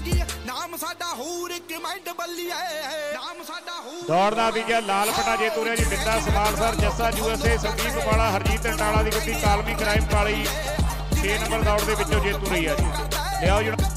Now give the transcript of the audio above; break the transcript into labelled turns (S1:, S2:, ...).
S1: ਜਾਣਗੀਆਂ ਨਾਮ
S2: ਦੌੜਦਾ ਵੀ ਗਿਆ ਲਾਲ ਪਟਾ ਜੇ ਤੁਰਿਆ ਜੀ ਬਿੱਟਾ ਸਮਾਲ ਸਰ, ਜੱਸਾ ਏ ਸੰਦੀਪ ਵਾਲਾ, ਹਰਜੀਤ ਟਾਲਾ ਦੀ ਗੱਡੀ ਕਾਲਮੀ ਕ੍ਰਾਈਮ ਕਾਲੀ 6 ਨੰਬਰ ਦੌੜ ਦੇ ਵਿੱਚੋਂ ਜੇਤੂ ਰਹੀ ਆ ਜੀ। ਲਿਆਓ ਜੀ।